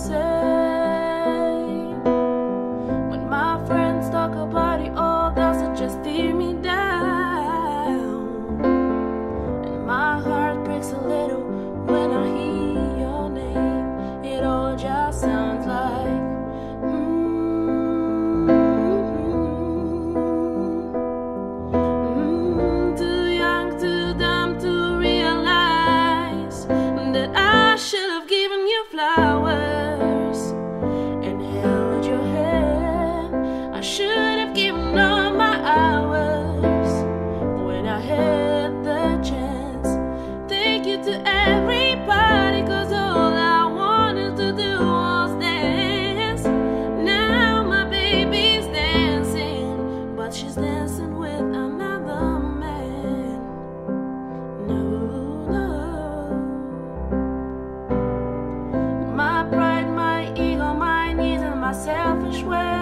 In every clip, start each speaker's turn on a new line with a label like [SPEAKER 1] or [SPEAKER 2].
[SPEAKER 1] say she's dancing with another man. No, no. My pride, my ego, my needs, and my selfish ways.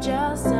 [SPEAKER 1] just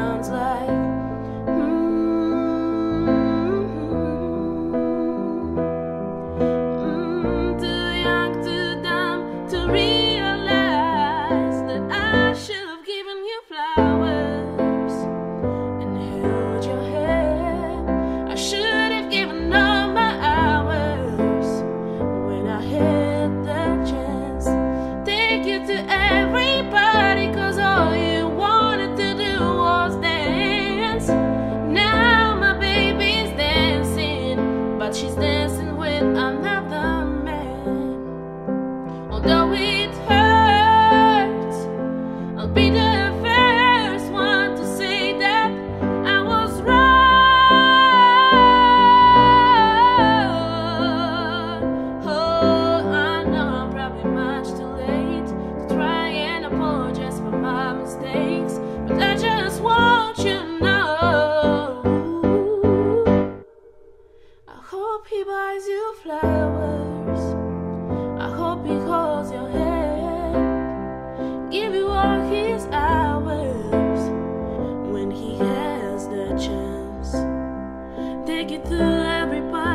[SPEAKER 1] I hope he buys you flowers. I hope he holds your hand. Give you all his hours when he has the chance. Take you through every part.